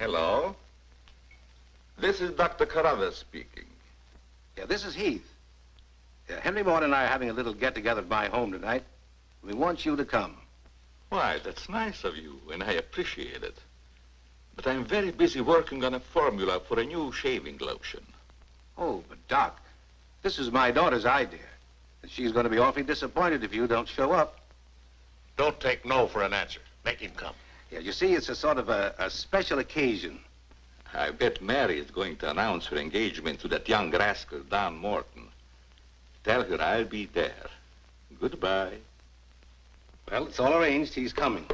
Hello. This is Dr. Carruthers speaking. Yeah, this is Heath. Yeah, Henry Morton and I are having a little get-together at my home tonight. We want you to come. Why, that's nice of you, and I appreciate it. But I'm very busy working on a formula for a new shaving lotion. Oh, but Doc, this is my daughter's idea. And she's going to be awfully disappointed if you don't show up. Don't take no for an answer. Make him come. Yeah, you see, it's a sort of a, a special occasion. I bet Mary is going to announce her engagement to that young rascal, Don Morton. Tell her I'll be there. Goodbye. Well, it's all arranged. He's coming.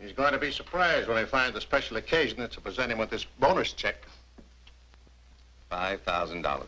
He's going to be surprised when he finds the special occasion that's to present him with this bonus check. $5,000.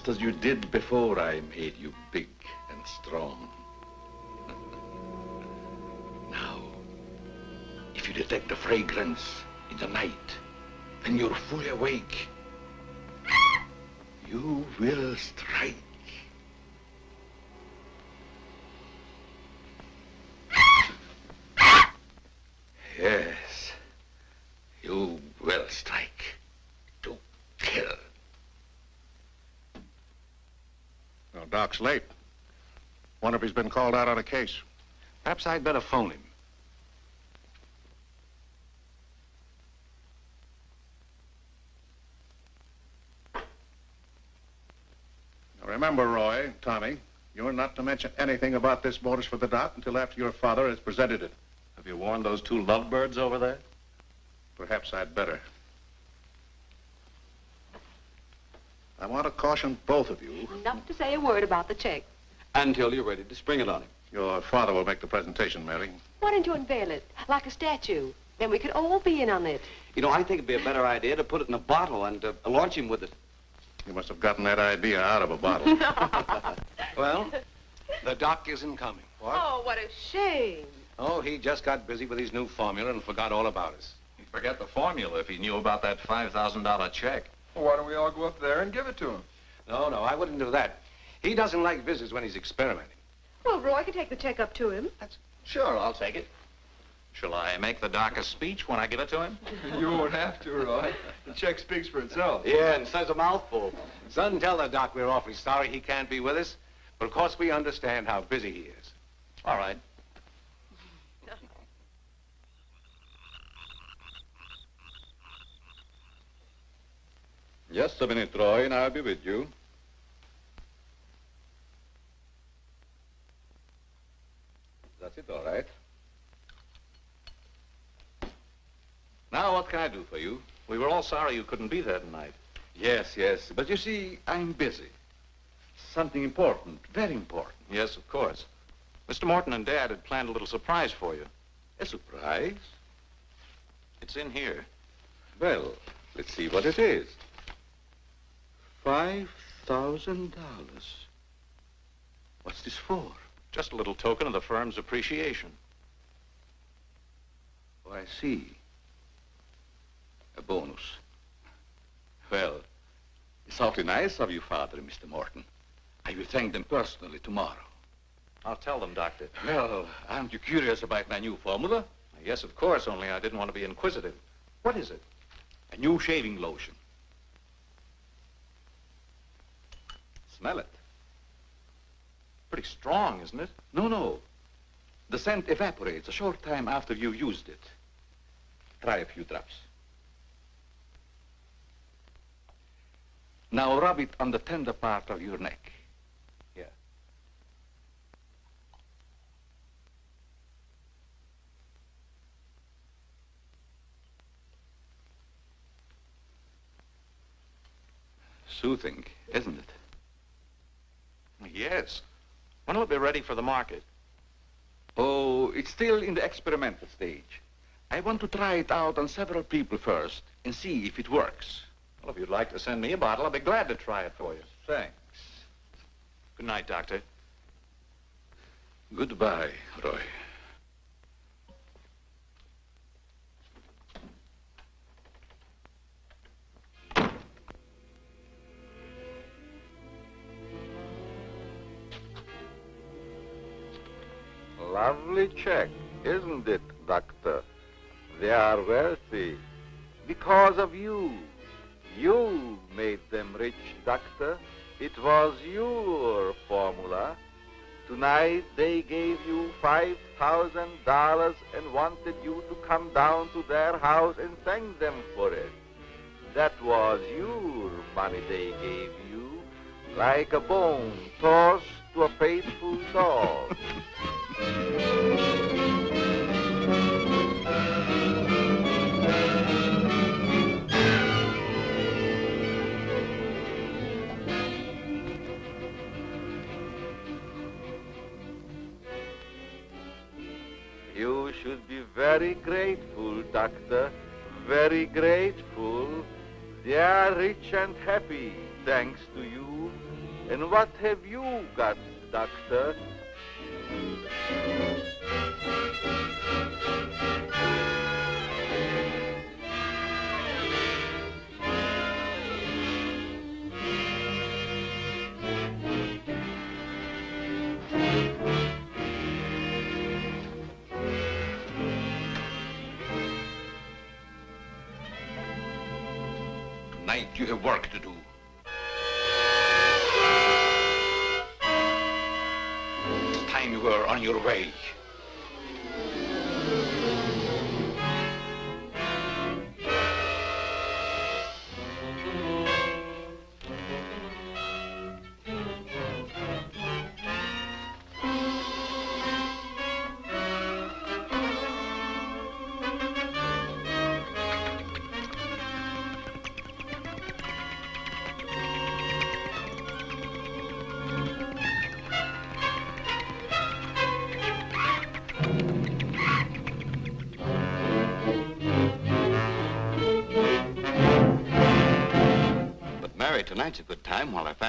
Just as you did before I made you big and strong. now, if you detect the fragrance in the night, when you're fully awake, you will strike. Yes. You will strike. To kill. Now, Doc's late. Wonder if he's been called out on a case. Perhaps I'd better phone him. Now, remember, Roy, Tommy, you're not to mention anything about this bonus for the doc until after your father has presented it. Have you warned those two lovebirds over there? Perhaps I'd better. I want to caution both of you. Not to say a word about the check. Until you're ready to spring it on him. Your father will make the presentation, Mary. Why don't you unveil it like a statue? Then we could all be in on it. You know, I think it'd be a better idea to put it in a bottle and uh, launch him with it. You must have gotten that idea out of a bottle. Well, the doc isn't coming. Oh, what a shame. Oh, he just got busy with his new formula and forgot all about us. He'd forget the formula if he knew about that $5,000 check. Well, why don't we all go up there and give it to him? No, no, I wouldn't do that. He doesn't like visits when he's experimenting. Well, Roy I could take the check up to him. That's... Sure, I'll take it. Shall I make the doc a speech when I give it to him? you won't have to, Roy. The check speaks for itself. Yeah, and says a mouthful. Son, tell the doc we're awfully sorry he can't be with us. But of course we understand how busy he is. All right. Just a minute, Roy, and I'll be with you. That's it, all right. Now, what can I do for you? We were all sorry you couldn't be there tonight. Yes, yes, but you see, I'm busy. Something important, very important. Yes, of course. Mr. Morton and Dad had planned a little surprise for you. A surprise? It's in here. Well, let's see what it is. Five thousand dollars. What's this for? Just a little token of the firm's appreciation. Oh, I see. A bonus. Well, it's awfully nice of you, Father and Mr. Morton. I will thank them personally tomorrow. I'll tell them, Doctor. Well, aren't you curious about my new formula? Yes, of course, only I didn't want to be inquisitive. What is it? A new shaving lotion. Smell it. Pretty strong, isn't it? No, no. The scent evaporates a short time after you've used it. Try a few drops. Now rub it on the tender part of your neck. Here. soothing, isn't it? Yes. When will it be ready for the market? Oh, it's still in the experimental stage. I want to try it out on several people first and see if it works. Well, if you'd like to send me a bottle, I'll be glad to try it for you. Thanks. Good night, Doctor. Goodbye, Roy. Lovely check, isn't it, Doctor? They are wealthy. Because of you. You made them rich, Doctor. It was your formula. Tonight they gave you $5,000 and wanted you to come down to their house and thank them for it. That was your money they gave you, like a bone tossed to a faithful dog. You should be very grateful, Doctor. Very grateful. They are rich and happy, thanks to you. And what have you got, Doctor? Tonight you have work to do. Your way.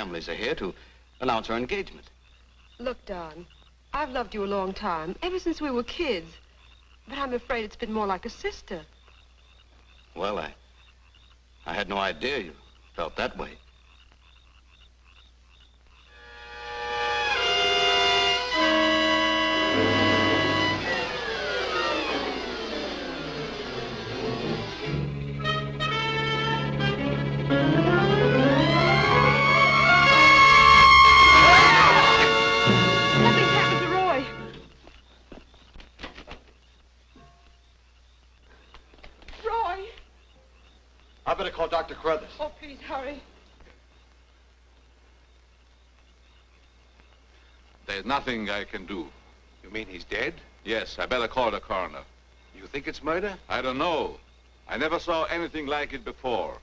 Families are here to announce our engagement. Look, Don, I've loved you a long time, ever since we were kids. But I'm afraid it's been more like a sister. Well, I, I had no idea you felt that way. Please hurry. There's nothing I can do. You mean he's dead? Yes, I better call the coroner. You think it's murder? I don't know. I never saw anything like it before.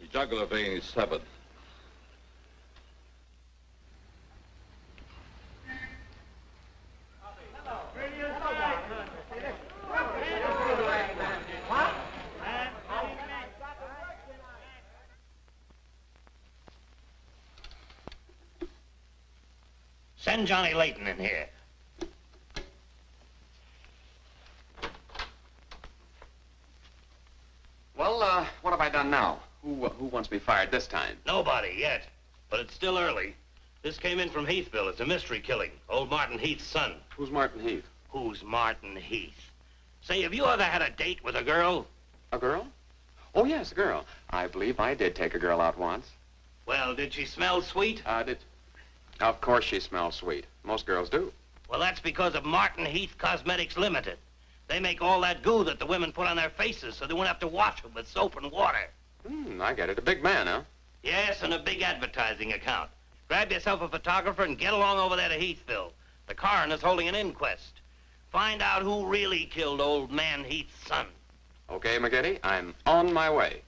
The jugular vein is severed. Send Johnny Layton in here. Well, uh, what have I done now? Who, uh, who wants me fired this time? Nobody yet, but it's still early. This came in from Heathville. It's a mystery killing. Old Martin Heath's son. Who's Martin Heath? Who's Martin Heath? Say, have you ever had a date with a girl? A girl? Oh, yes, a girl. I believe I did take a girl out once. Well, did she smell sweet? Uh, did... Of course she smells sweet. Most girls do. Well, that's because of Martin Heath Cosmetics Limited. They make all that goo that the women put on their faces so they won't have to wash them with soap and water. Hmm, I get it. A big man, huh? Yes, and a big advertising account. Grab yourself a photographer and get along over there to Heathville. The coroner's holding an inquest. Find out who really killed old man Heath's son. Okay, McGetty, I'm on my way.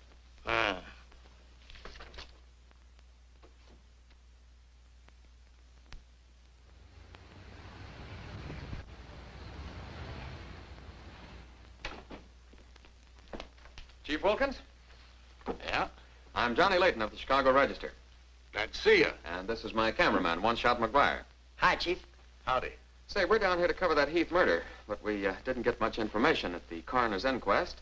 Ah. Chief Wilkins? Yeah? I'm Johnny Layton of the Chicago Register. Glad to see you. And this is my cameraman, One Shot McGuire. Hi, Chief. Howdy. Say, we're down here to cover that Heath murder, but we uh, didn't get much information at the coroner's inquest.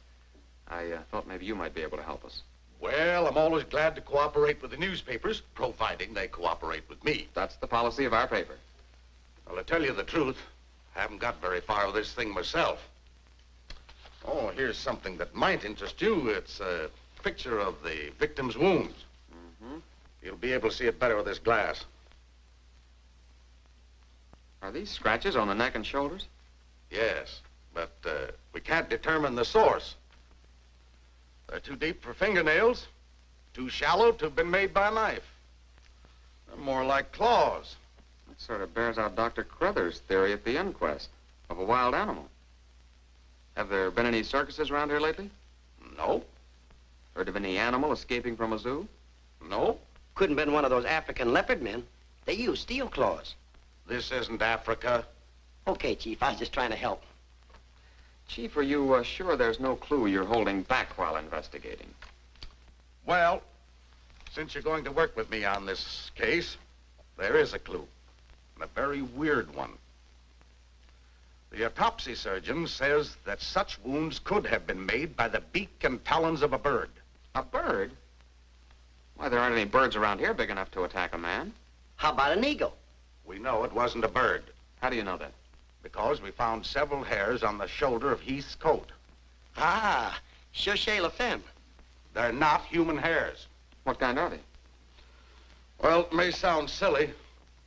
I uh, thought maybe you might be able to help us. Well, I'm always glad to cooperate with the newspapers, providing they cooperate with me. That's the policy of our paper. Well, to tell you the truth, I haven't got very far with this thing myself. Oh, here's something that might interest you. It's a picture of the victim's wounds. Mm-hmm. You'll be able to see it better with this glass. Are these scratches on the neck and shoulders? Yes, but uh, we can't determine the source. They're too deep for fingernails, too shallow to have been made by a knife. They're more like claws. That sort of bears out Dr. Carruthers' theory at the inquest of a wild animal. Have there been any circuses around here lately? No, Heard of any animal escaping from a zoo? no, Couldn't been one of those African leopard men. They use steel claws. this isn't Africa. Okay, Chief, I was just trying to help. Chief, are you uh, sure there's no clue you're holding back while investigating? Well, since you're going to work with me on this case, there is a clue, and a very weird one. The autopsy surgeon says that such wounds could have been made by the beak and talons of a bird. A bird? Why, there aren't any birds around here big enough to attack a man. How about an eagle? We know it wasn't a bird How do you know that? because we found several hairs on the shoulder of Heath's coat. Ah, Cherchez La Femme. They're not human hairs. What kind are they? Well, it may sound silly,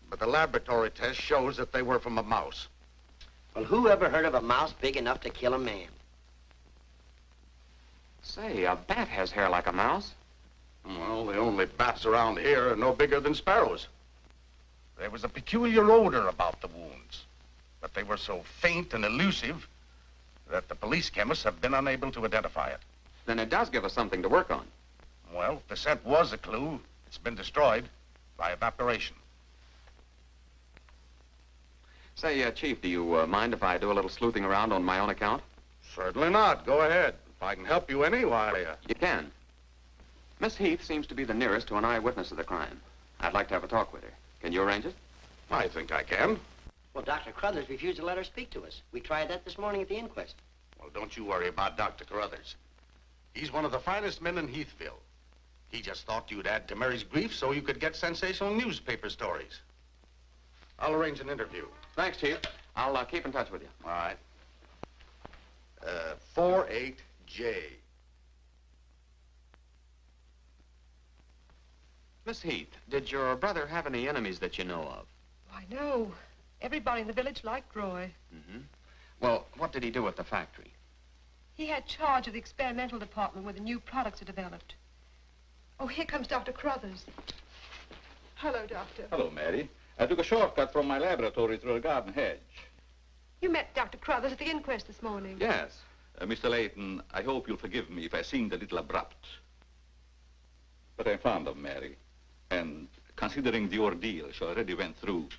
but the laboratory test shows that they were from a mouse. Well, who ever heard of a mouse big enough to kill a man? Say, a bat has hair like a mouse. Well, the only bats around here are no bigger than sparrows. There was a peculiar odor about the wounds, but they were so faint and elusive that the police chemists have been unable to identify it. Then it does give us something to work on. Well, if the scent was a clue, it's been destroyed by evaporation. Say, uh, Chief, do you uh, mind if I do a little sleuthing around on my own account? Certainly not. Go ahead. If I can help you any, why, uh, You can. Miss Heath seems to be the nearest to an eyewitness of the crime. I'd like to have a talk with her. Can you arrange it? I think I can. Well, Dr. Carruthers refused to let her speak to us. We tried that this morning at the inquest. Well, don't you worry about Dr. Carruthers. He's one of the finest men in Heathville. He just thought you'd add to Mary's grief so you could get sensational newspaper stories. I'll arrange an interview. Thanks, Chief. I'll uh, keep in touch with you. All right. Uh, 48J. Miss Heath, did your brother have any enemies that you know of? I know. Everybody in the village liked Roy. Mm-hmm. Well, what did he do at the factory? He had charge of the experimental department where the new products are developed. Oh, here comes Dr. Carruthers. Hello, Doctor. Hello, Mary. I took a shortcut from my laboratory through a garden hedge. You met Dr. Carruthers at the inquest this morning. Yes. Uh, Mr. Layton, I hope you'll forgive me if I seemed a little abrupt. But I'm fond of Mary. And considering the ordeal she already went through,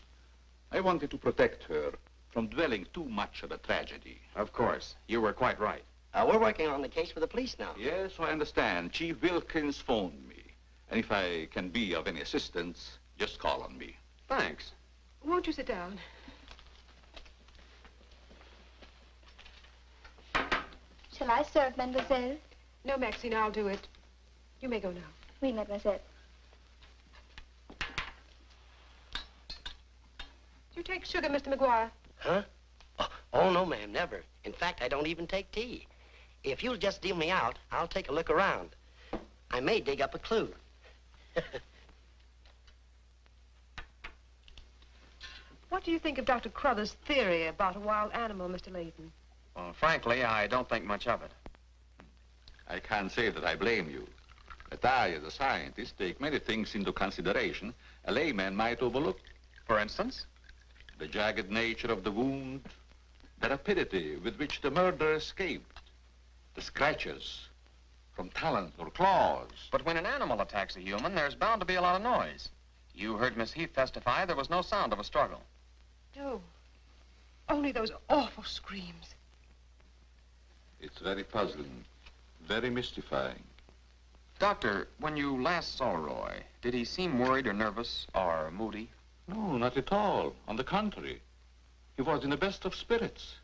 I wanted to protect her from dwelling too much on the tragedy. Of course. You were quite right. Uh, we're working on the case for the police now. Yes, I understand. Chief Wilkins phoned me. And if I can be of any assistance, just call on me. Thanks. Won't you sit down? Shall I serve, mademoiselle? No, Maxine, I'll do it. You may go now. Oui, mademoiselle. Do you take sugar, Mr. McGuire? Huh? Oh, oh, no, ma'am, never. In fact, I don't even take tea. If you'll just deal me out, I'll take a look around. I may dig up a clue. What do you think of Dr. Carruthers' theory about a wild animal, Mr. Layton? Well, frankly, I don't think much of it. I can't say that I blame you. But I, as a scientist, take many things into consideration a layman might overlook. For instance? The jagged nature of the wound, the rapidity with which the murderer escaped, the scratches from talons or claws. But when an animal attacks a human, there's bound to be a lot of noise. You heard Miss Heath testify there was no sound of a struggle. No. Only those awful screams. It's very puzzling. very mystifying. Doctor, when you last saw Roy, did he seem worried or nervous or moody? No, not at all. On the contrary. He was in the best of spirits.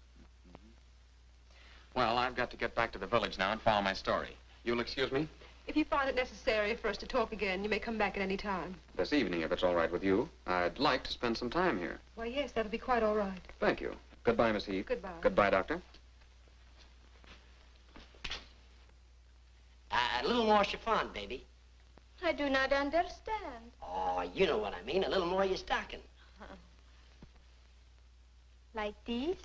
Well, I've got to get back to the village now and follow my story. You'll excuse me? If you find it necessary for us to talk again, you may come back at any time. This evening, if it's all right with you. I'd like to spend some time here. Why, yes, that'll be quite all right. Thank you. Goodbye, Miss Heath. Goodbye. Goodbye, Doctor. Uh, a little more chiffon, baby. I do not understand. Oh, you know what I mean. A little more of your stocking. Like these?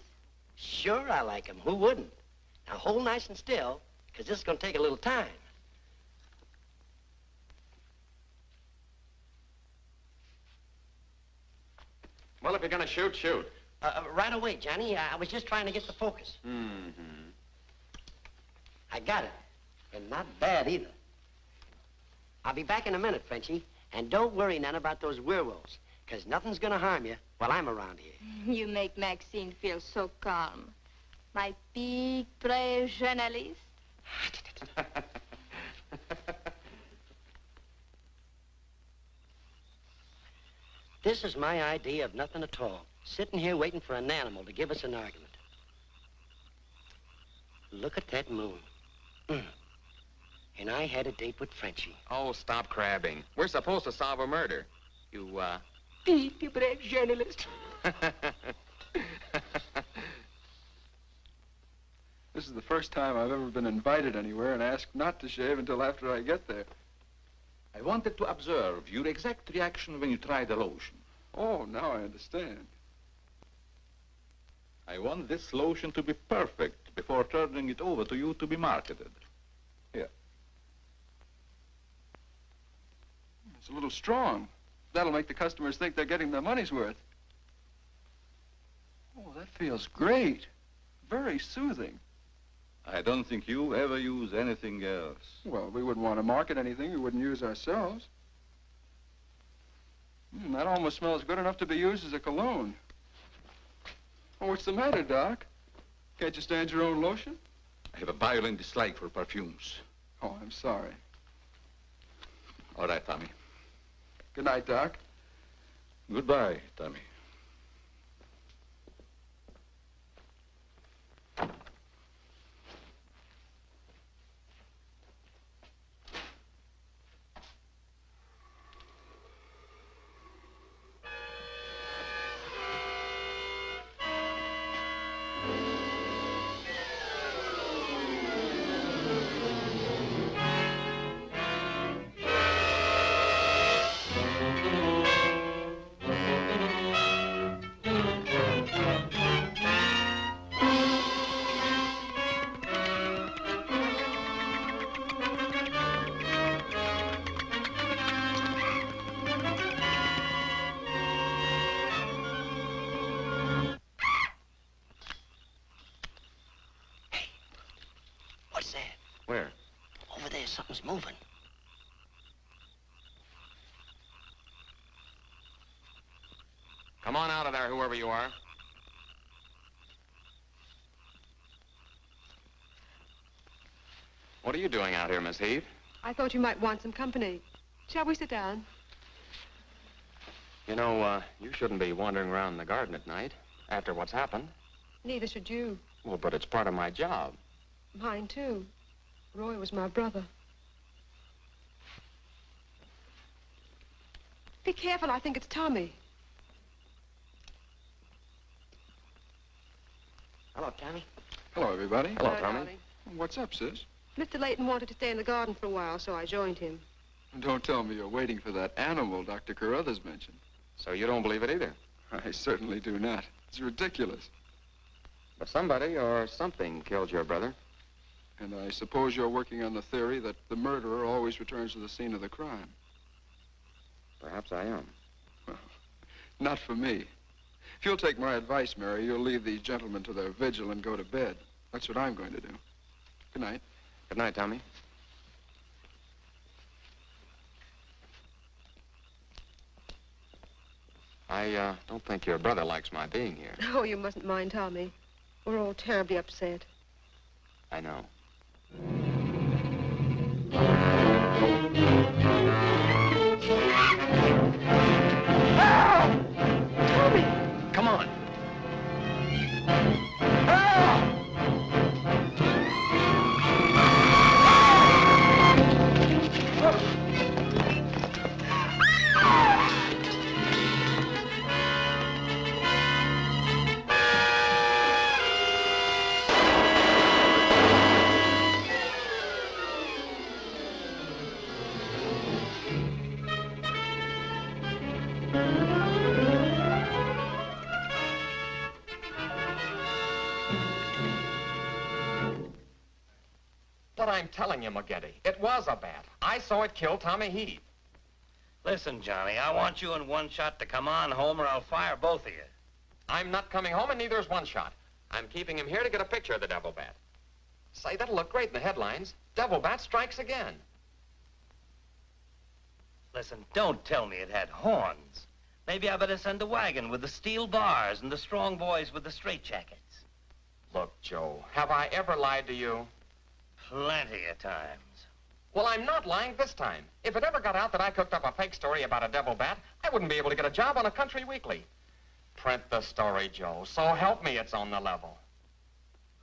Sure, I like 'em. Who wouldn't? Now, hold nice and still, because this is going to take a little time. Well, if you're going to shoot, shoot. Uh, uh, right away, Johnny. I was just trying to get the focus. Mm-hmm. I got it. And not bad either. I'll be back in a minute, Frenchie. And don't worry none about those werewolves, because nothing's going to harm you while I'm around here. You make Maxine feel so calm. My big, brave journalist. This is my idea of nothing at all. Sitting here waiting for an animal to give us an argument. Look at that moon. Mm. And I had a date with Frenchie. Oh, stop crabbing. We're supposed to solve a murder. You, uh... you brave journalist. This is the first time I've ever been invited anywhere and asked not to shave until after I get there. I wanted to observe your exact reaction when you tried the lotion. Oh, now I understand. I want this lotion to be perfect before turning it over to you to be marketed. Here. It's a little strong. That'll make the customers think they're getting their money's worth. Oh, that feels great. Very soothing. I don't think you ever use anything else. Well, we wouldn't want to market anything we wouldn't use ourselves. Mm, that almost smells good enough to be used as a cologne. Oh, what's the matter, Doc? Can't you stand your own lotion? I have a violent dislike for perfumes. Oh, I'm sorry. All right, Tommy. Good night, Doc. Goodbye, Tommy. Moving. Come on out of there, whoever you are. What are you doing out here, Miss Heath? I thought you might want some company. Shall we sit down? You know, uh, you shouldn't be wandering around the garden at night after what's happened. Neither should you. Well, but it's part of my job. Mine, too. Roy was my brother. Be careful, I think it's Tommy. Hello, Tommy. Hello, everybody. Hello, Tommy. darling. What's up, sis? Mr. Layton wanted to stay in the garden for a while, so I joined him. Don't tell me you're waiting for that animal Dr. Carruthers mentioned. So you don't believe it either. I certainly do not. It's ridiculous. But somebody or something killed your brother. And I suppose you're working on the theory that the murderer always returns to the scene of the crime. Perhaps I am. Well, not for me. If you'll take my advice, Mary, you'll leave these gentlemen to their vigil and go to bed. That's what I'm going to do. Good night. Good night, Tommy. I uh, don't think your brother likes my being here. Oh, you mustn't mind Tommy. We're all terribly upset. I know. Telling you, McGetty. It was a bat. I saw it kill Tommy Heath. Listen, Johnny, I want you in one shot to come on home or I'll fire both of you. I'm not coming home, and neither is one shot. I'm keeping him here to get a picture of the devil bat. Say, that'll look great in the headlines. Devil bat strikes again. Listen, don't tell me it had horns. Maybe I better send a wagon with the steel bars and the strong boys with the straitjackets. Look, Joe, have I ever lied to you? Plenty of times. Well, I'm not lying this time. If it ever got out that I cooked up a fake story about a devil bat, I wouldn't be able to get a job on a country weekly. Print the story, Joe. So help me, it's on the level.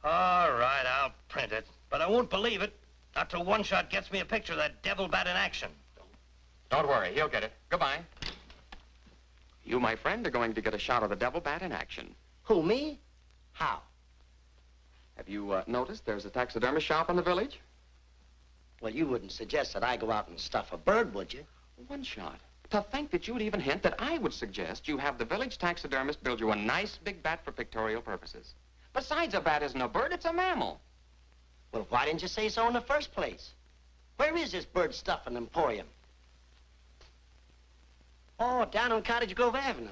All right, I'll print it. But I won't believe it. Not till one shot gets me a picture of that devil bat in action. Don't worry, he'll get it. Goodbye. You, my friend, are going to get a shot of the devil bat in action. Who, me? How? Have you uh, noticed there's a taxidermist shop in the village? Well, you wouldn't suggest that I go out and stuff a bird, would you? One shot. To think that you'd even hint that I would suggest you have the village taxidermist build you a nice big bat for pictorial purposes. Besides, a bat isn't a bird, it's a mammal. Well, why didn't you say so in the first place? Where is this bird stuffing emporium? Oh, down on Cottage Grove Avenue.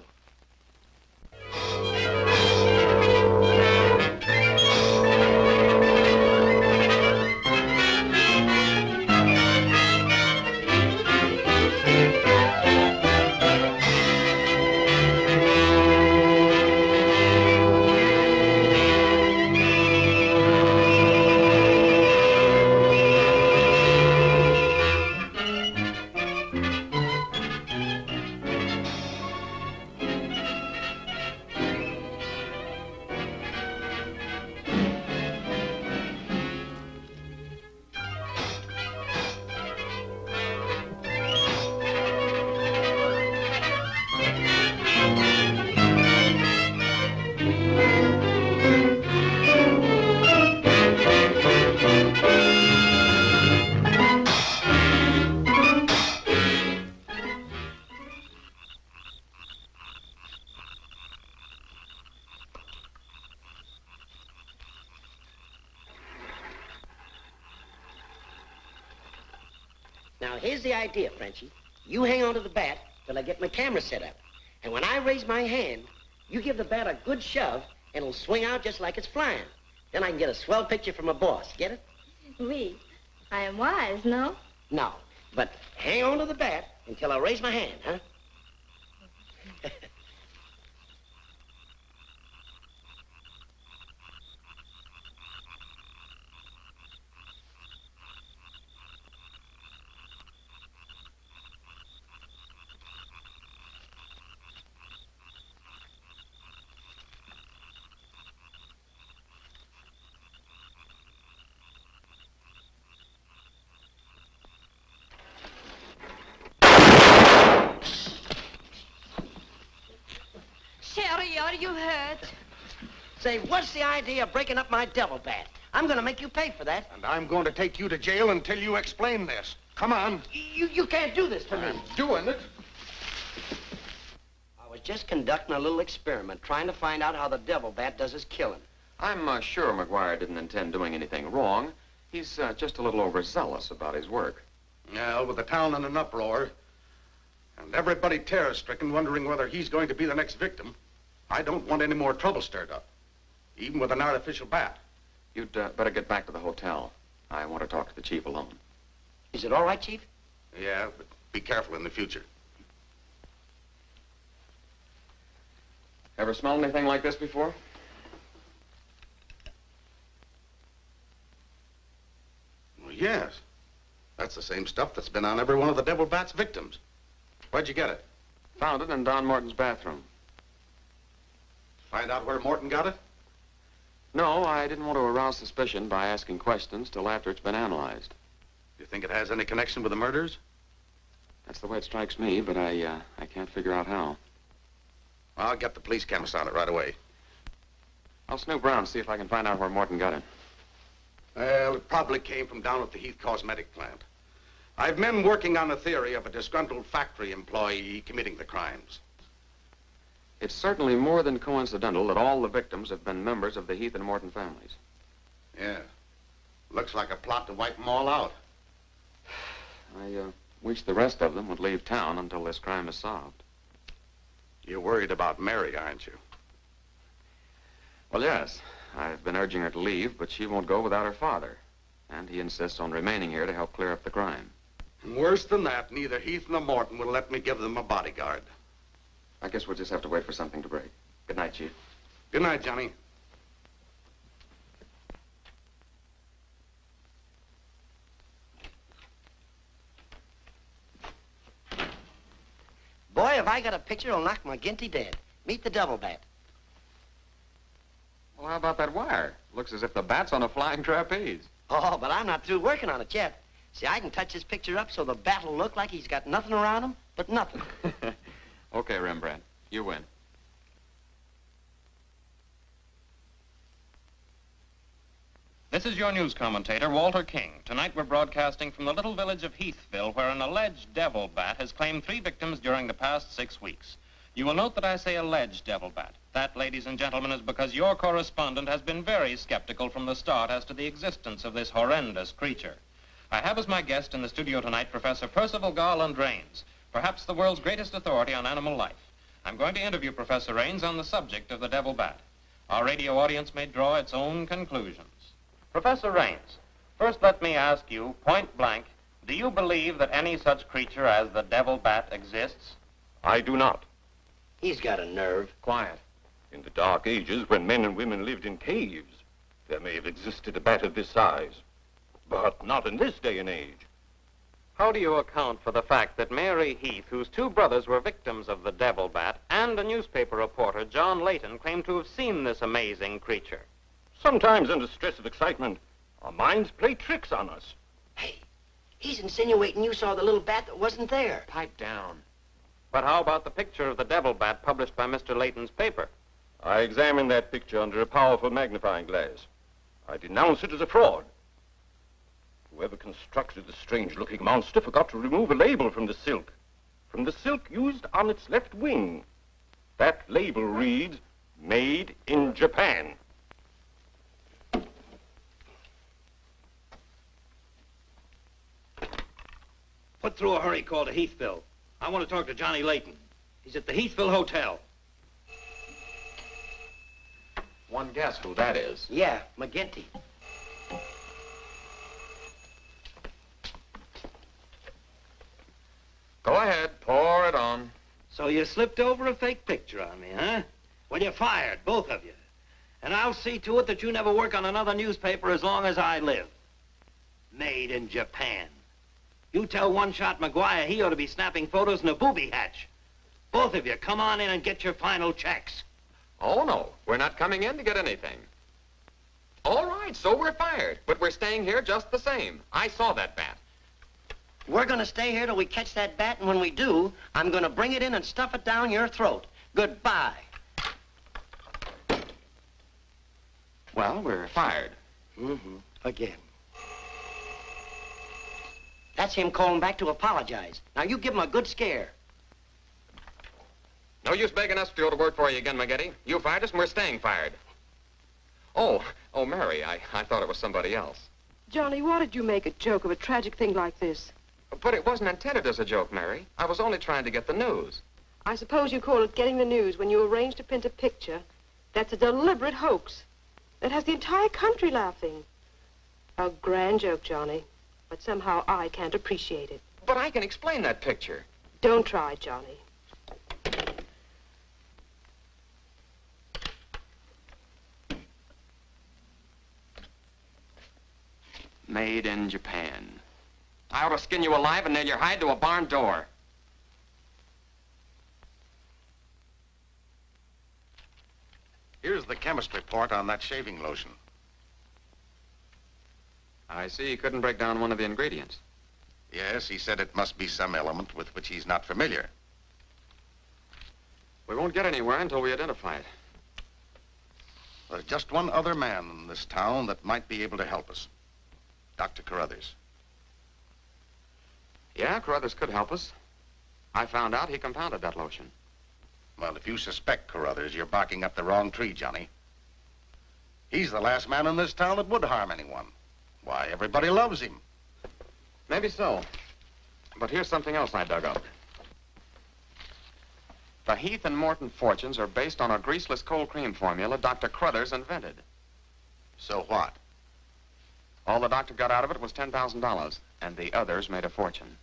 Now, here's the idea, Frenchie. You hang on to the bat till I get my camera set up. And when I raise my hand, you give the bat a good shove, and it'll swing out just like it's flying. Then I can get a swell picture from my boss. Get it? Oui. I am wise, no? No. But hang on to the bat until I raise my hand, huh? Sherry, are you hurt? Say, what's the idea of breaking up my devil bat? I'm going to make you pay for that. And I'm going to take you to jail until you explain this. Come on. You, you can't do this to me. I'm doing it. I was just conducting a little experiment, trying to find out how the devil bat does his killing. I'm uh, sure McGuire didn't intend doing anything wrong. He's uh, just a little overzealous about his work. Well, with the town in an uproar, and everybody terror-stricken, wondering whether he's going to be the next victim, I don't want any more trouble stirred up, even with an artificial bat. You'd uh, better get back to the hotel. I want to talk to the chief alone. Is it all right, Chief? Yeah, but be careful in the future. Ever smelled anything like this before? Well, yes. That's the same stuff that's been on every one of the Devil Bat's victims. Where'd you get it? Found it in Don Morton's bathroom. Find out where Morton got it? No, I didn't want to arouse suspicion by asking questions till after it's been analyzed. You think it has any connection with the murders? That's the way it strikes me, but I, uh, I can't figure out how. I'll get the police chemist on it right away. I'll snoop around and see if I can find out where Morton got it. Well, it probably came from down at the Heath Cosmetic plant. I've men working on a theory of a disgruntled factory employee committing the crimes. It's certainly more than coincidental that all the victims have been members of the Heath and Morton families. Yeah. Looks like a plot to wipe them all out. I uh, wish the rest of them would leave town until this crime is solved. You're worried about Mary, aren't you? Well, yes. I've been urging her to leave, but she won't go without her father. And he insists on remaining here to help clear up the crime. And worse than that, neither Heath nor Morton will let me give them a bodyguard. I guess we'll just have to wait for something to break. Good night, Chief. Good night, Johnny. Boy, have I got a picture that'll knock McGinty dead. Meet the double bat. Well, how about that wire? Looks as if the bat's on a flying trapeze. Oh, but I'm not through working on it yet. See, I can touch this picture up so the bat will look like he's got nothing around him but nothing. okay, Rembrandt. You win. This is your news commentator, Walter King. Tonight we're broadcasting from the little village of Heathville, where an alleged devil bat has claimed three victims during the past six weeks. You will note that I say alleged devil bat. That, ladies and gentlemen, is because your correspondent has been very skeptical from the start as to the existence of this horrendous creature. I have as my guest in the studio tonight Professor Percival Garland Rains, perhaps the world's greatest authority on animal life. I'm going to interview Professor Rains on the subject of the devil bat. Our radio audience may draw its own conclusions. Professor Rains, first let me ask you, point blank, do you believe that any such creature as the devil bat exists? I do not. He's got a nerve. Quiet. In the dark ages, when men and women lived in caves, there may have existed a bat of this size. But not in this day and age. How do you account for the fact that Mary Heath, whose two brothers were victims of the devil bat, and a newspaper reporter, John Layton, claimed to have seen this amazing creature? Sometimes under stress of excitement, our minds play tricks on us. Hey, he's insinuating you saw the little bat that wasn't there. Pipe down. But how about the picture of the devil bat published by Mr. Layton's paper? I examined that picture under a powerful magnifying glass. I denounce it as a fraud. Whoever constructed the strange-looking monster forgot to remove a label from the silk. From the silk used on its left wing. That label reads, Made in Japan. Put through a hurry call to Heathville. I want to talk to Johnny Layton. He's at the Heathville Hotel. One guess who that is. Yeah, McGinty. Go ahead, pour it on. So you slipped over a fake picture on me, huh? Well, you're fired, both of you. And I'll see to it that you never work on another newspaper as long as I live. Made in Japan. You tell One-Shot McGuire he ought to be snapping photos in a booby hatch. Both of you, come on in and get your final checks. Oh, no. We're not coming in to get anything. All right, so we're fired. But we're staying here just the same. I saw that bat. We're gonna stay here till we catch that bat, and when we do, I'm gonna bring it in and stuff it down your throat. Goodbye. Well, we're fired. Mm-hmm. Again. That's him calling back to apologize. Now, you give him a good scare. No use begging us to go to work for you again, McGinty. You fired us and we're staying fired. Oh, oh, Mary, I, I thought it was somebody else. Johnny, why did you make a joke of a tragic thing like this? But it wasn't intended as a joke, Mary. I was only trying to get the news. I suppose you call it getting the news when you arrange to print a picture. That's a deliberate hoax. That has the entire country laughing. A grand joke, Johnny. But somehow I can't appreciate it. But I can explain that picture. Don't try, Johnny. Made in Japan. I ought to skin you alive and nail your hide to a barn door. Here's the chemist report on that shaving lotion. I see he couldn't break down one of the ingredients. Yes, he said it must be some element with which he's not familiar. We won't get anywhere until we identify it. There's just one other man in this town that might be able to help us. Dr. Carruthers. Yeah, Carruthers could help us. I found out he compounded that lotion. Well, if you suspect Carruthers, you're barking up the wrong tree, Johnny. He's the last man in this town that would harm anyone. Why, everybody loves him. Maybe so. But here's something else I dug up. The Heath and Morton fortunes are based on a greaseless cold cream formula Dr. Carruthers invented. So what? All the doctor got out of it was $10,000, and the others made a fortune.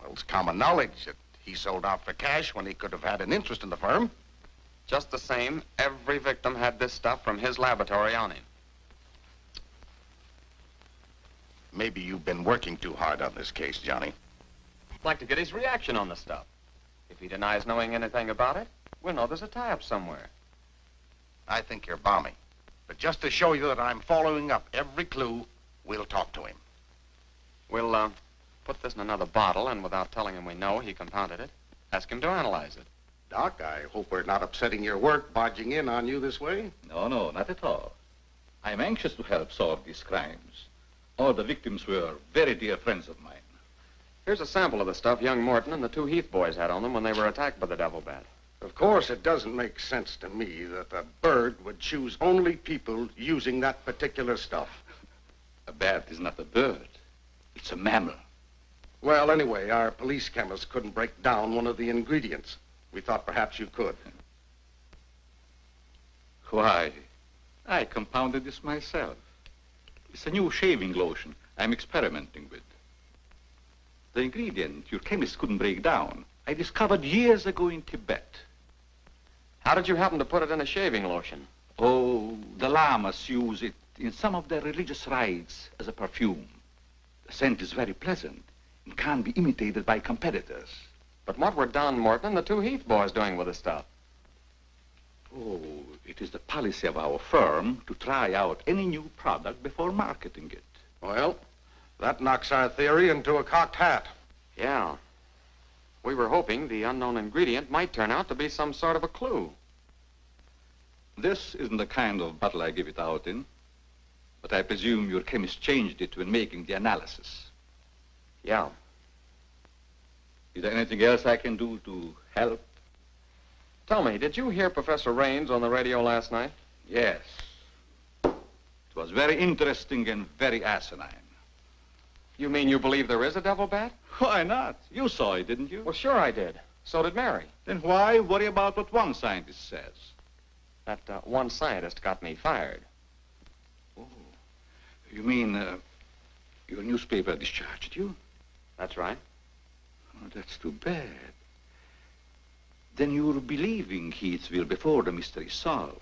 Well, it's common knowledge that he sold out for cash when he could have had an interest in the firm. Just the same, every victim had this stuff from his laboratory on him. Maybe you've been working too hard on this case, Johnny. I'd like to get his reaction on the stuff. If he denies knowing anything about it, we'll know there's a tie-up somewhere. I think you're balmy. But just to show you that I'm following up every clue, we'll talk to him. We'll, uh, put this in another bottle, and without telling him we know he compounded it, ask him to analyze it. Doc, I hope we're not upsetting your work barging in on you this way. No, no, not at all. I'm anxious to help solve these crimes. All the victims were very dear friends of mine. Here's a sample of the stuff young Morton and the two Heath boys had on them when they were attacked by the devil bat. Of course, it doesn't make sense to me that a bird would choose only people using that particular stuff. A bat is not a bird. It's a mammal. Well, anyway, our police chemist couldn't break down one of the ingredients. We thought perhaps you could. Why, I compounded this myself. It's a new shaving lotion I'm experimenting with. The ingredient your chemist couldn't break down, I discovered years ago in Tibet. How did you happen to put it in a shaving lotion? Oh, the lamas use it in some of their religious rites as a perfume. The scent is very pleasant and can be imitated by competitors. But what were Don Morton and the two Heath boys doing with the stuff? Oh, it is the policy of our firm to try out any new product before marketing it. Well, that knocks our theory into a cocked hat. Yeah. We were hoping the unknown ingredient might turn out to be some sort of a clue. This isn't the kind of bottle I give it out in, but I presume your chemist changed it when making the analysis. Yeah. Is there anything else I can do to help? Tell me, did you hear Professor Raines on the radio last night? Yes. It was very interesting and very asinine. You mean you believe there is a devil bat? Why not? You saw it, didn't you? Well, sure I did. So did Mary. Then why worry about what one scientist says? That uh, one scientist got me fired. Oh. You mean uh, your newspaper discharged you? That's right. Oh, that's too bad. Then you're believing Heathville before the mystery is solved.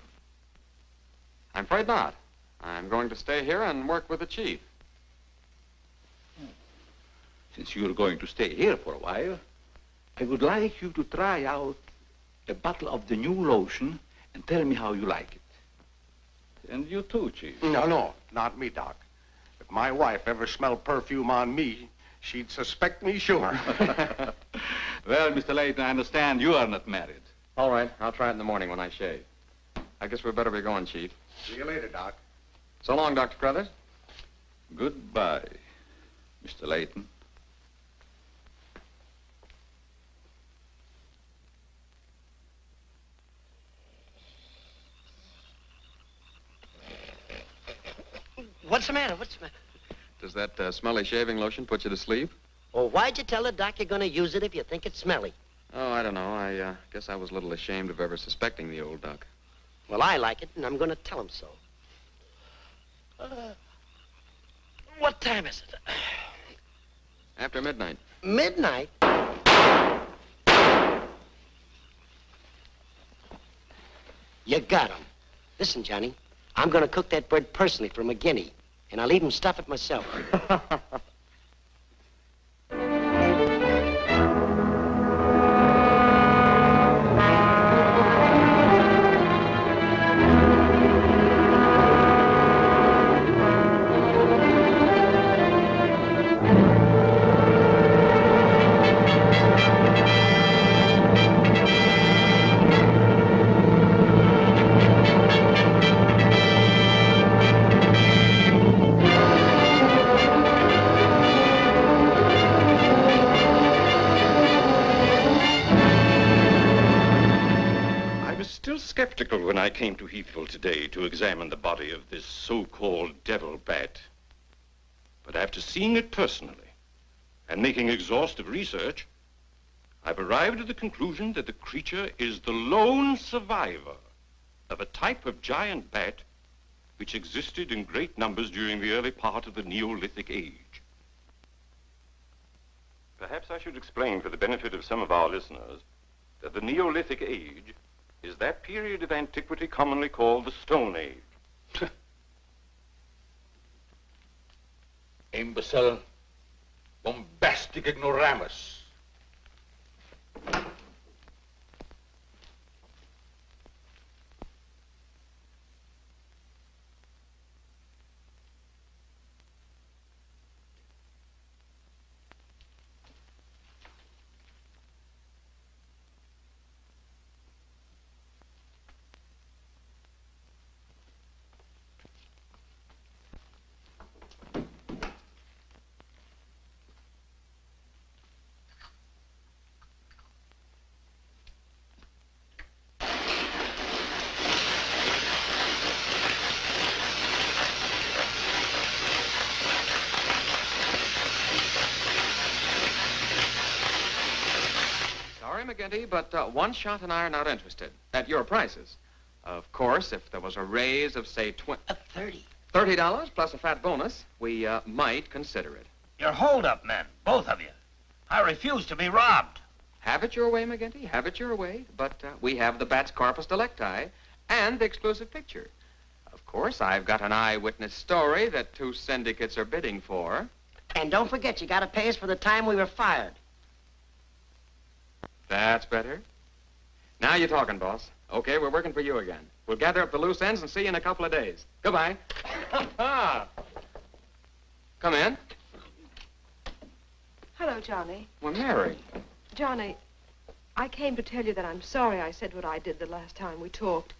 I'm afraid not. I'm going to stay here and work with the chief. Since you're going to stay here for a while, I would like you to try out a bottle of the new lotion and tell me how you like it. And you too, Chief. No, no, not me, Doc. If my wife ever smelled perfume on me, she'd suspect me sure. well, Mr. Layton, I understand you are not married. All right, I'll try it in the morning when I shave. I guess we'd better be going, Chief. See you later, Doc. So long, Dr. Carruthers. Goodbye, Mr. Layton. What's the matter? What's the matter? Does that uh, smelly shaving lotion put you to sleep? Oh, why'd you tell the doc you're going to use it if you think it's smelly? Oh, I don't know. I uh, guess I was a little ashamed of ever suspecting the old duck. Well, I like it, and I'm going to tell him so. Uh, what time is it? After midnight. Midnight? You got him. Listen, Johnny, I'm going to cook that bird personally for McGinty, and I'll even stuff it myself. I came to Heathville today to examine the body of this so-called devil bat. But after seeing it personally and making exhaustive research, I've arrived at the conclusion that the creature is the lone survivor of a type of giant bat which existed in great numbers during the early part of the Neolithic age. Perhaps I should explain for the benefit of some of our listeners that the Neolithic age is that period of antiquity commonly called the Stone Age. Imbecile. Bombastic ignoramus. Sorry, McGinty, but uh, One Shot and I are not interested. At your prices. Of course, if there was a raise of, say, twenty... A 30. $30 plus a fat bonus, we uh, might consider it. You're hold-up men, both of you. I refuse to be robbed. Have it your way, McGinty. Have it your way. But uh, we have the bat's corpus delicti and the exclusive picture. Of course, I've got an eyewitness story that two syndicates are bidding for. And don't forget, you gotta pay us for the time we were fired. That's better. Now you're talking, boss. Okay, we're working for you again. We'll gather up the loose ends and see you in a couple of days. Goodbye. Come in. Hello, Johnny. Well, Mary. Johnny, I came to tell you that I'm sorry I said what I did the last time we talked.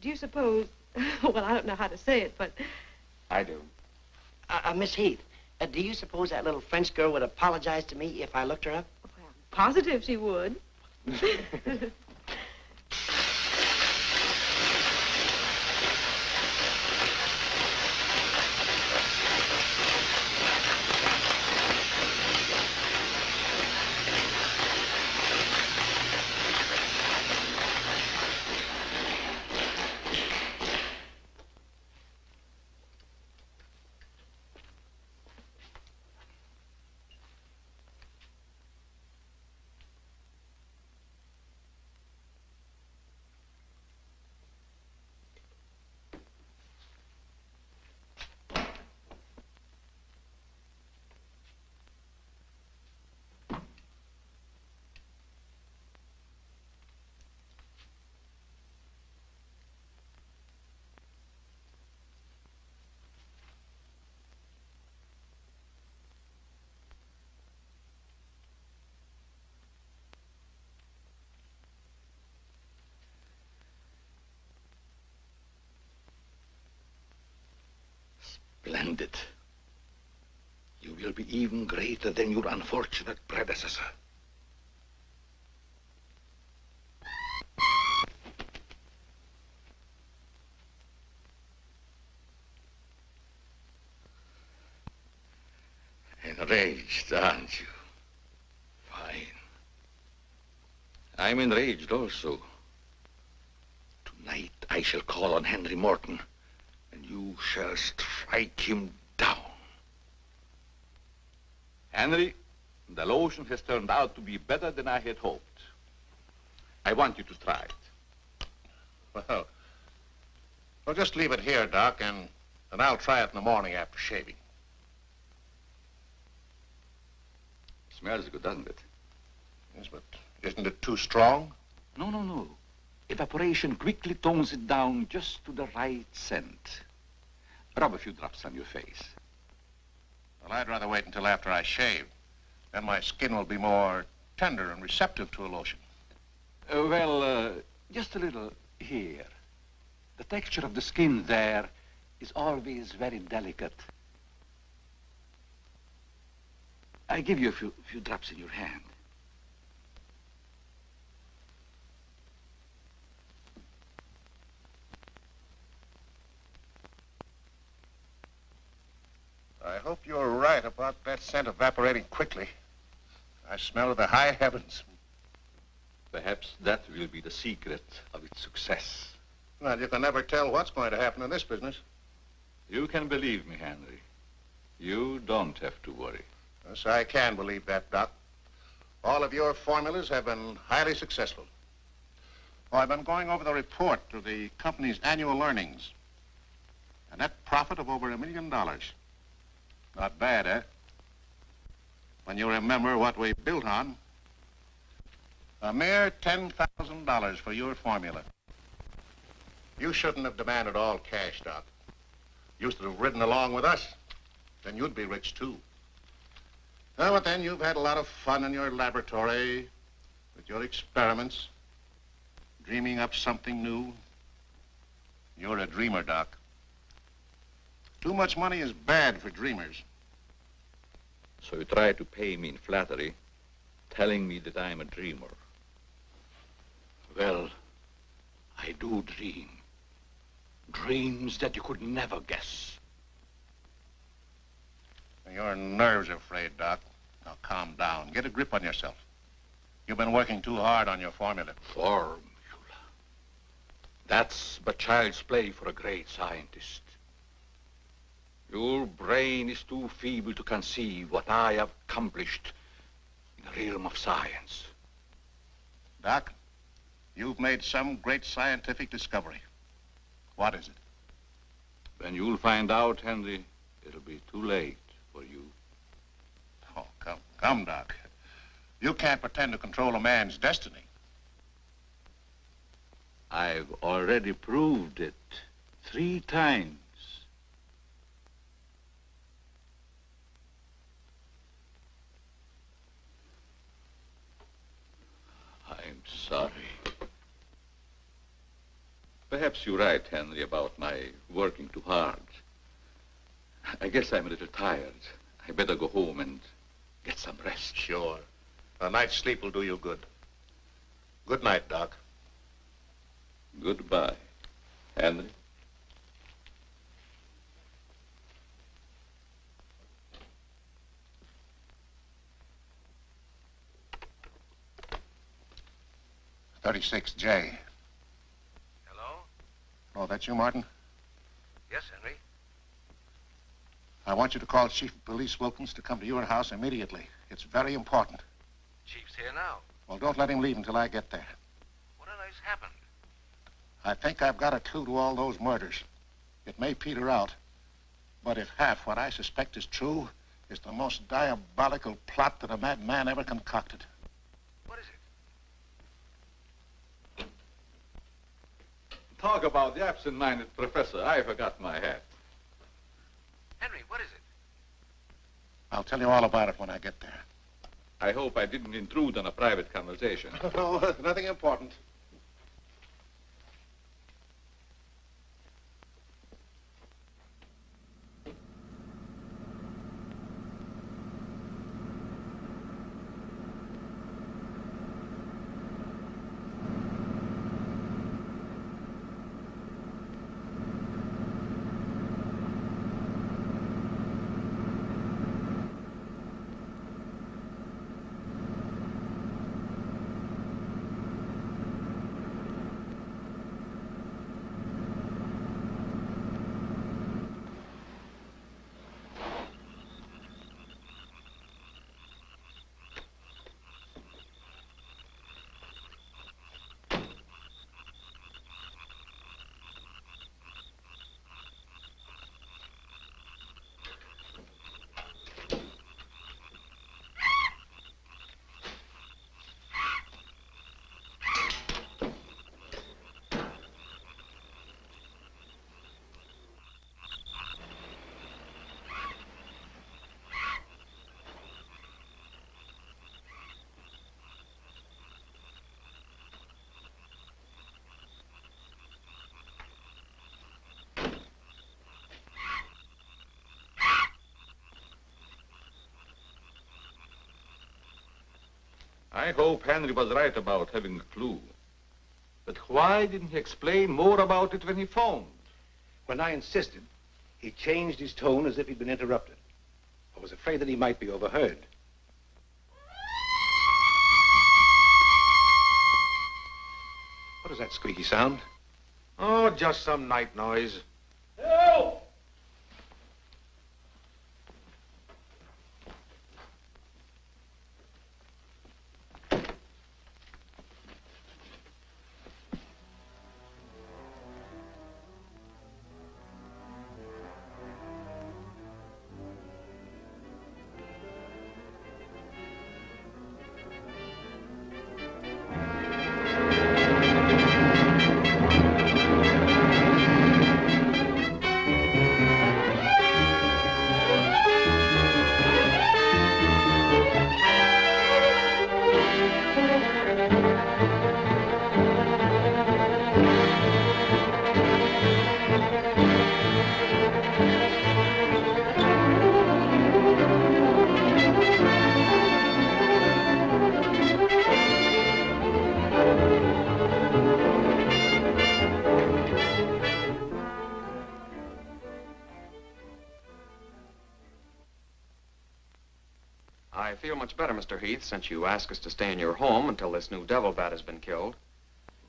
Do you suppose... well, I don't know how to say it, but... I do. Uh, uh, Miss Heath, uh, do you suppose that little French girl would apologize to me if I looked her up? Positive she would. Splendid. You will be even greater than your unfortunate predecessor. Enraged, aren't you? Fine. I'm enraged also. Tonight I shall call on Henry Morton, you shall strike him down. Henry, the lotion has turned out to be better than I had hoped. I want you to try it. Well, well, just leave it here, Doc, and, and I'll try it in the morning after shaving. It Smells good, doesn't it? Yes, but isn't it too strong? No, no, no. Evaporation quickly tones it down just to the right scent. Rub a few drops on your face. Well, I'd rather wait until after I shave. Then my skin will be more tender and receptive to a lotion. Uh, well, uh, just a little here. The texture of the skin there is always very delicate. I give you a few, few drops in your hand. I hope you're right about that scent evaporating quickly. I smell the high heavens. Perhaps that will be the secret of its success. Well, you can never tell what's going to happen in this business. You can believe me, Henry. You don't have to worry. Yes, I can believe that, Doc. All of your formulas have been highly successful. Oh, I've been going over the report of the company's annual earnings. A net profit of over a million dollars. Not bad, eh? When you remember what we built on. A mere $10,000 for your formula. You shouldn't have demanded all cash, Doc. You should have ridden along with us. Then you'd be rich, too. Oh, but then you've had a lot of fun in your laboratory with your experiments, dreaming up something new. You're a dreamer, Doc. Too much money is bad for dreamers. So you try to pay me in flattery, telling me that I'm a dreamer. Well, I do dream. Dreams that you could never guess. Your nerves are frayed, Doc. Now calm down. Get a grip on yourself. You've been working too hard on your formula. Formula. That's but child's play for a great scientist. Your brain is too feeble to conceive what I have accomplished in the realm of science. Doc, you've made some great scientific discovery. What is it? When you'll find out, Henry, it'll be too late for you. Oh, come, come, Doc. You can't pretend to control a man's destiny. I've already proved it three times. I'm sorry. Perhaps you're right, Henry, about my working too hard. I guess I'm a little tired. I better go home and get some rest. Sure. A night's sleep will do you good. Good night, Doc. Goodbye, Henry. Thirty-six J. Hello? Oh, that's you, Martin? Yes, Henry. I want you to call Chief of Police Wilkins to come to your house immediately. It's very important. Chief's here now. Well, don't let him leave until I get there. What on earth's happened? I think I've got a clue to all those murders. It may peter out, but if half what I suspect is true, it's the most diabolical plot that a madman ever concocted. What is it? Talk about the absent-minded professor. I forgot my hat. Henry, what is it? I'll tell you all about it when I get there. I hope I didn't intrude on a private conversation. no, nothing important. I hope Henry was right about having a clue. But why didn't he explain more about it when he phoned? When I insisted, he changed his tone as if he'd been interrupted. I was afraid that he might be overheard. What is that squeaky sound? Oh, just some night noise. Mr. Heath, since you asked us to stay in your home until this new devil bat has been killed.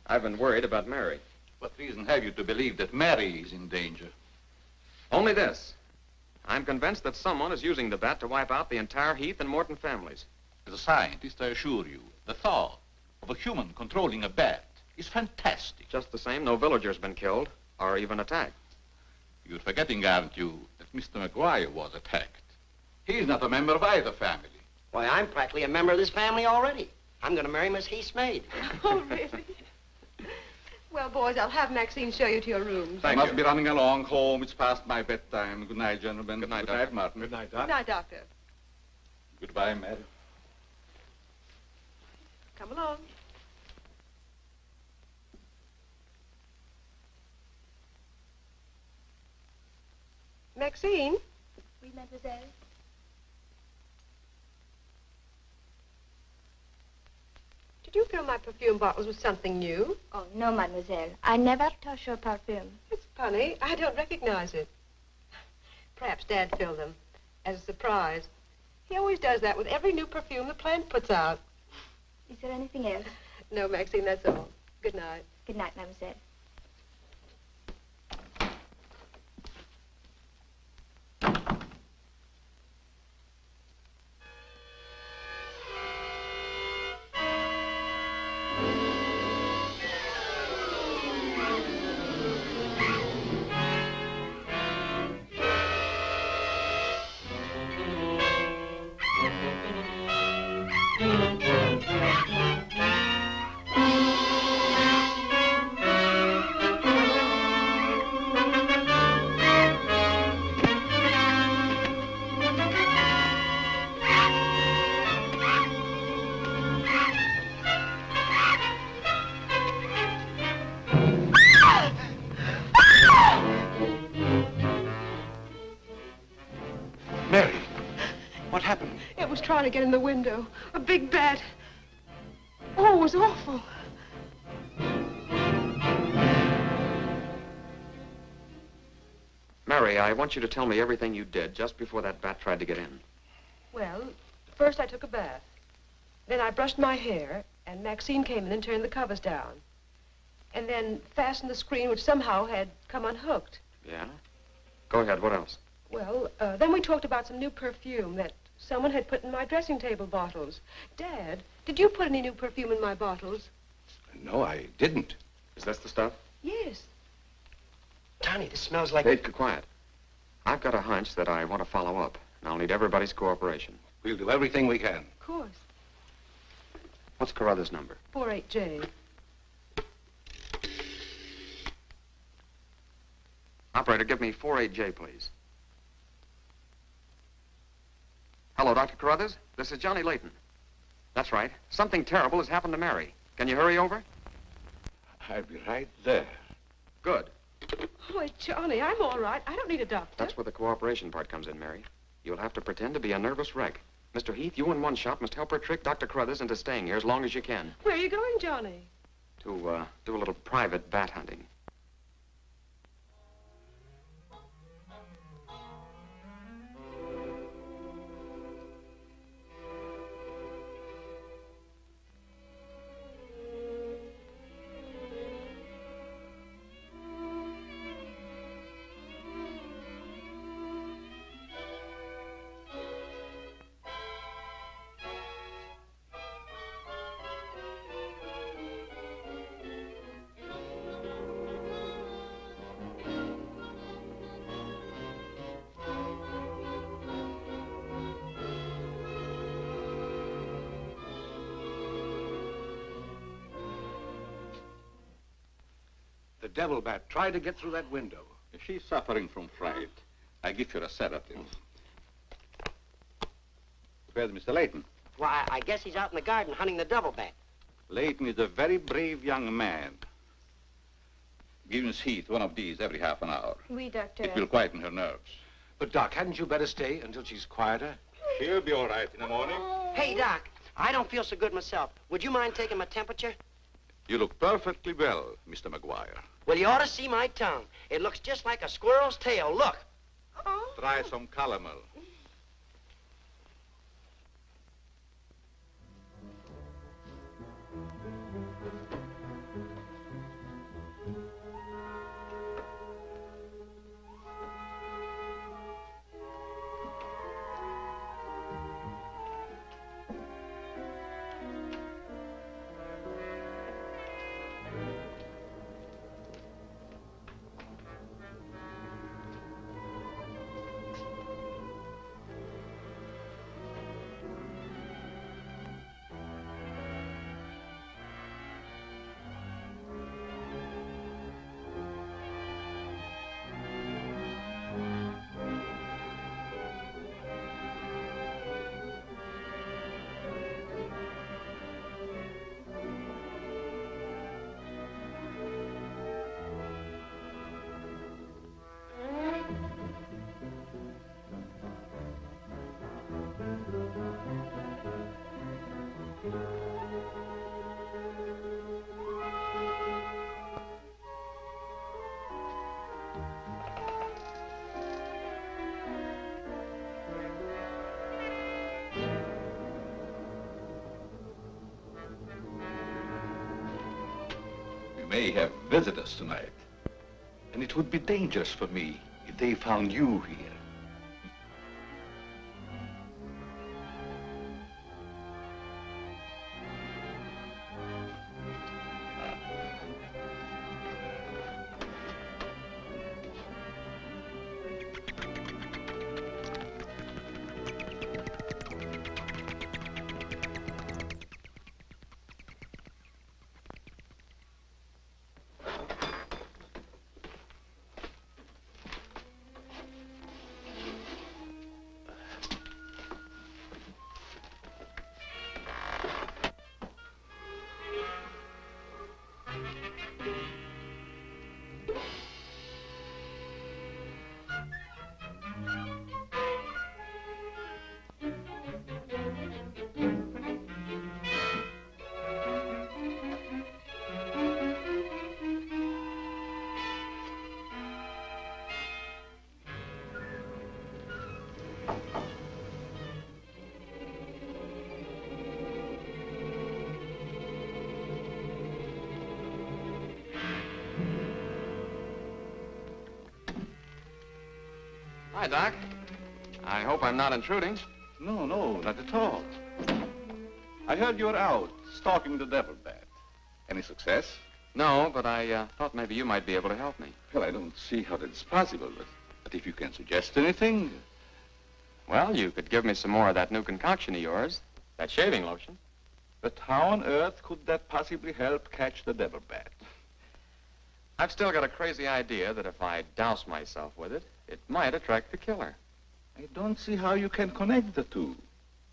I've been worried about Mary. What reason have you to believe that Mary is in danger? Only this. I'm convinced that someone is using the bat to wipe out the entire Heath and Morton families. As a scientist, I assure you, the thought of a human controlling a bat is fantastic. Just the same, no villager's been killed or even attacked. You're forgetting, aren't you, that Mr. McGuire was attacked. He's not a member of either family. Why, I'm practically a member of this family already. I'm going to marry Miss Heath's maid. Oh, really? well, boys, I'll have Maxine show you to your rooms. I must be running along home. It's past my bedtime. Good night, gentlemen. Good night, Good Doctor. night, Martin. Good night, Doctor. Good night, Doctor. Goodbye, Mary. Come along. Maxine? Oui, mademoiselle. Did you fill my perfume bottles with something new? Oh, no, mademoiselle. I never touch your perfume. It's funny. I don't recognize it. Perhaps Dad filled them as a surprise. He always does that with every new perfume the plant puts out. Is there anything else? No, Maxine, that's all. Good night. Good night, mademoiselle. To get in the window. A big bat. Oh, it was awful. Mary, I want you to tell me everything you did just before that bat tried to get in. Well, first I took a bath. Then I brushed my hair, and Maxine came in and turned the covers down. And then fastened the screen, which somehow had come unhooked. Yeah? Go ahead, what else? Well, uh, then we talked about some new perfume that someone had put in my dressing table bottles. Dad, did you put any new perfume in my bottles? No, I didn't. Is this the stuff? Yes. Tony, this smells like... Hey, be quiet. I've got a hunch that I want to follow up, and I'll need everybody's cooperation. We'll do everything we can. Of course. What's Carruthers' number? 48J. Operator, give me 48J, please. Hello, Dr. Carruthers. This is Johnny Layton. That's right. Something terrible has happened to Mary. Can you hurry over? I'll be right there. Good. Oh, Johnny, I'm all right. I don't need a doctor. That's where the cooperation part comes in, Mary. You'll have to pretend to be a nervous wreck. Mr. Heath, you and one shot must help her trick Dr. Carruthers into staying here as long as you can Where are you going, Johnny? to uh, do a little private bat hunting. Devil bat Try to get through that window. She's suffering from fright. I give her a sedative. Where's Mr. Layton? Why, I guess he's out in the garden hunting the devil bat. Layton is a very brave young man. Give Miss Heath one of these every half an hour. Oui, doctor. It will quieten her nerves. But, Doc, hadn't you better stay until she's quieter? She'll be all right in the morning. Hey, Doc, I don't feel so good myself. Would you mind taking my temperature? You look perfectly well, Mr. McGuire. Well, you ought to see my tongue. It looks just like a squirrel's tail. Look. Try some calomel. May have visitors tonight. And it would be dangerous for me if they found you here. Hi, Doc. I hope I'm not intruding. No, no, not at all. I heard you were out stalking the devil bat. Any success? No, but I uh, thought maybe you might be able to help me. Well, I don't see how that's possible, but, but if you can suggest anything. Well, you could give me some more of that new concoction of yours, that shaving lotion. But how on earth could that possibly help catch the devil bat? I've still got a crazy idea that if I douse myself with it, it might attract the killer. I don't see how you can connect the two.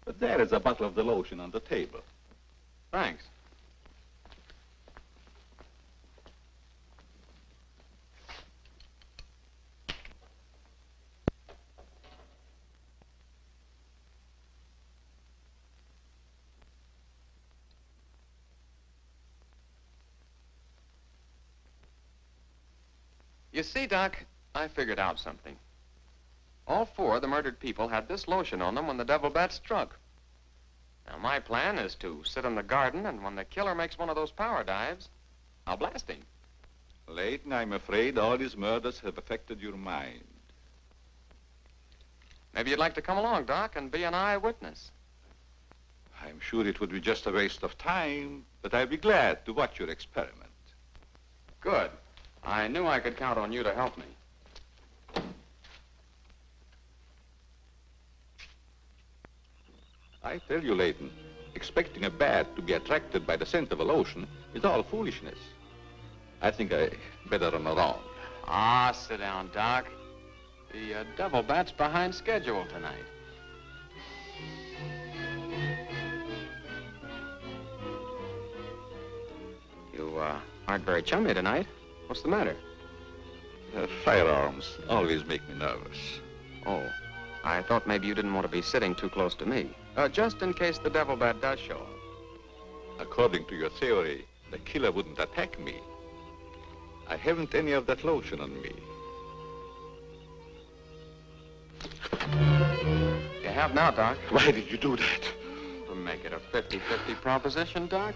But there is a bottle of the lotion on the table. Thanks. You see, Doc, I figured out something. All four of the murdered people had this lotion on them when the devil bat struck. Now, my plan is to sit in the garden, and when the killer makes one of those power dives, I'll blast him. Layton, I'm afraid all these murders have affected your mind. Maybe you'd like to come along, Doc, and be an eyewitness. I'm sure it would be just a waste of time, but I'd be glad to watch your experiment. Good. I knew I could count on you to help me. I tell you, Layton, expecting a bat to be attracted by the scent of a lotion is all foolishness. I think I better run around. Ah, sit down, Doc. The uh, Devil Bat's behind schedule tonight. You uh, aren't very chummy tonight. What's the matter? Uh, firearms always make me nervous. Oh, I thought maybe you didn't want to be sitting too close to me. Uh, just in case the Devil Bat does show up. According to your theory, the killer wouldn't attack me. I haven't any of that lotion on me. You have now, Doc. Why did you do that? To make it a 50-50 proposition, Doc.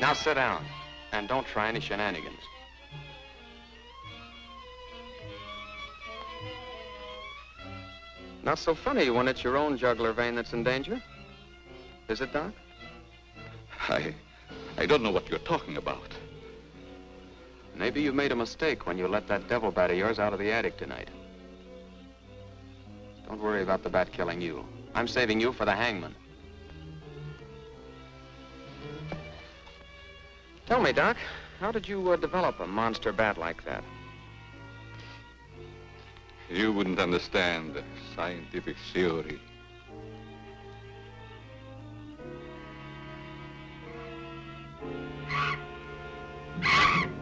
Now sit down, and don't try any shenanigans. Not so funny when it's your own jugular vein that's in danger. Is it, Doc? I, I don't know what you're talking about. Maybe you made a mistake when you let that devil bat of yours out of the attic tonight. Don't worry about the bat killing you. I'm saving you for the hangman. Tell me, Doc, how did you uh, develop a monster bat like that? You wouldn't understand scientific theory.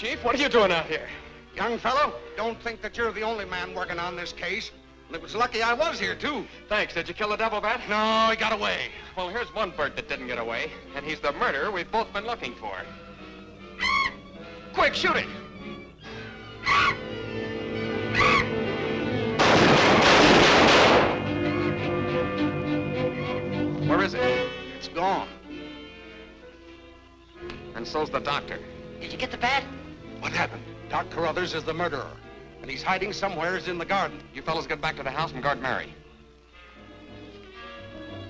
Chief. What are you doing out here? Young fellow, don't think that you're the only man working on this case. And it was lucky I was here, too. Thanks. Did you kill the devil bat? No, he got away. Well, here's one bird that didn't get away, and he's the murderer we've both been looking for. Quick, shoot it! Where is it? It's gone. And so's the doctor. Did you get the bat? What happened? Doc Carruthers is the murderer. And he's hiding somewheres in the garden. You fellas get back to the house and guard Mary.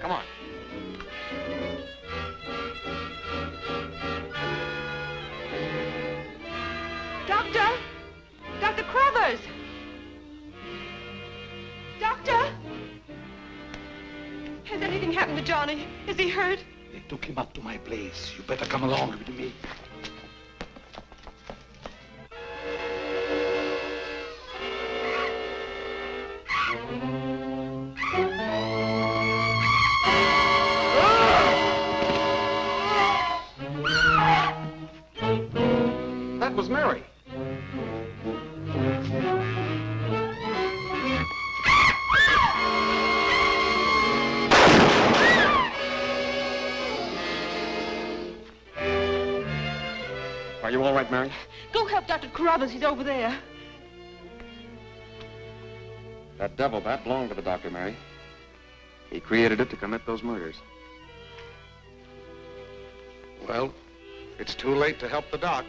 Come on. Doctor! Dr. Carruthers! Doctor! Has anything happened to Johnny? Is he hurt? They took him up to my place. You better come along with me. Dr. He's over there. That devil bat belonged to the doctor, Mary. He created it to commit those murders. Well, it's too late to help the doc.